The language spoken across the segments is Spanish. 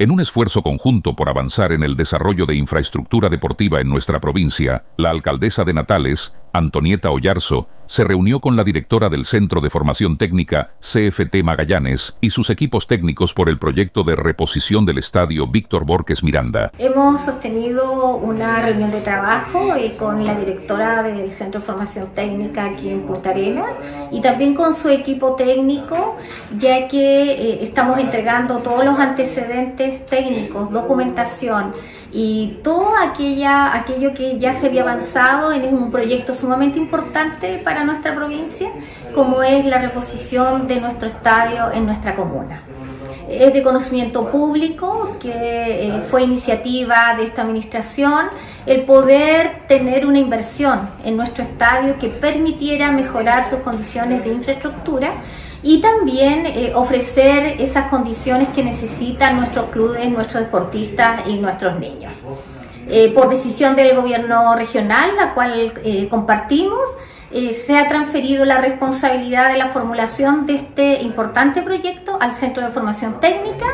En un esfuerzo conjunto por avanzar en el desarrollo de infraestructura deportiva en nuestra provincia, la alcaldesa de Natales, Antonieta Ollarzo, se reunió con la directora del Centro de Formación Técnica CFT Magallanes y sus equipos técnicos por el proyecto de reposición del estadio Víctor Borges Miranda. Hemos sostenido una reunión de trabajo eh, con la directora del Centro de Formación Técnica aquí en Punta Arenas y también con su equipo técnico, ya que eh, estamos entregando todos los antecedentes técnicos, documentación y todo aquella, aquello que ya se había avanzado en un proyecto sumamente importante para nuestra provincia, como es la reposición de nuestro estadio en nuestra comuna. Es de conocimiento público que eh, fue iniciativa de esta administración el poder tener una inversión en nuestro estadio que permitiera mejorar sus condiciones de infraestructura y también eh, ofrecer esas condiciones que necesitan nuestros clubes, nuestros deportistas y nuestros niños. Eh, por decisión del gobierno regional, la cual eh, compartimos, se ha transferido la responsabilidad de la formulación de este importante proyecto al Centro de Formación Técnica.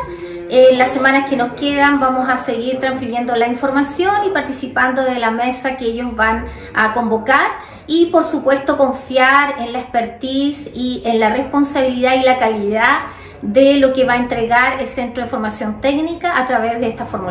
En las semanas que nos quedan vamos a seguir transfiriendo la información y participando de la mesa que ellos van a convocar y por supuesto confiar en la expertise y en la responsabilidad y la calidad de lo que va a entregar el Centro de Formación Técnica a través de esta formulación.